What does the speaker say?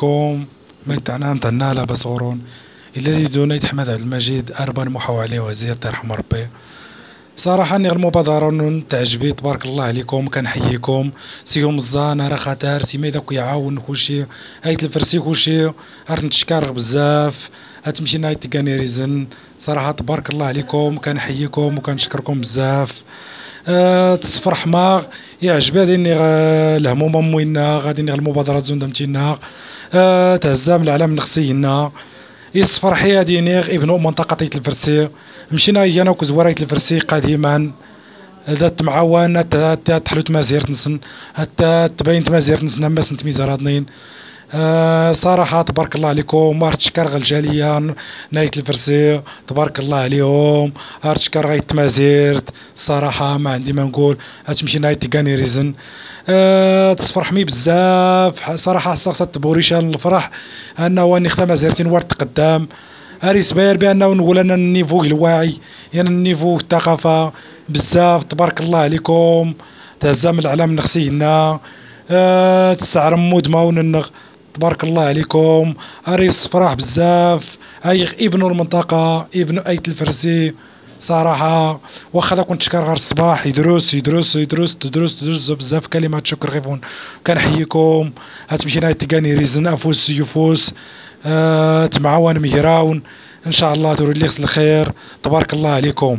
كوم ميتعنا متعنا لاباس غورون إلا دونيت أحمد عبد المجيد أربان عليه وزير تيرحم ربي. صراحة المبادرة تعجبي تبارك الله عليكم كنحييكم. سيهم الزان راه خطر سيما داك يعاون كلشي. هايت الفرسي كلشي راه نتشكر بزاف. هتمشي نايت كاني ريزن. صراحة تبارك الله عليكم كنحييكم وكنشكركم بزاف. تصفر حماغ يعجب هذه الهموم موينا غادي المبادرة زون دمتينا. أه تهزام العالم نخسينا يصفر حيا دينيغ ابن منطقة الفرسي. مشينا أنا وكزورايت الفرسي قديما. ذات معاون تحلوت مازيرت نسن. حتى تبين مازيرت نسن ما سنت ميزارادنين آه صراحة تبارك الله عليكم ما تشكر الجالية نايت الفرسي تبارك الله عليهم تشكر غايت مازيرت صراحة ما عندي ما نقول هتمشي نايت كاني ريزن. أه تصفرح مي بزاف صراحة صاصت بوريشان الفرح أنه خدام مازيرتين ورد قدام هاريس باير بأنه نقول أنا النيفو الواعي يعني النيفو الثقافة. بزاف تبارك الله عليكم تهزم العلم نخسينا أه تسعر مود ماون تبارك الله عليكم. أريس فرح بزاف. هاي ابن المنطقة ابن أيت الفرسي صراحة. واخا كنت شكر غير الصباح يدرس يدرس يدرس تدرس تدرس بزاف كلمات شكر غيفون كنحييكم. هتمشينا تلقاني ريزن أفوس يفوس. آه تمعاون مهراون. إن شاء الله تريد لي الخير تبارك الله عليكم.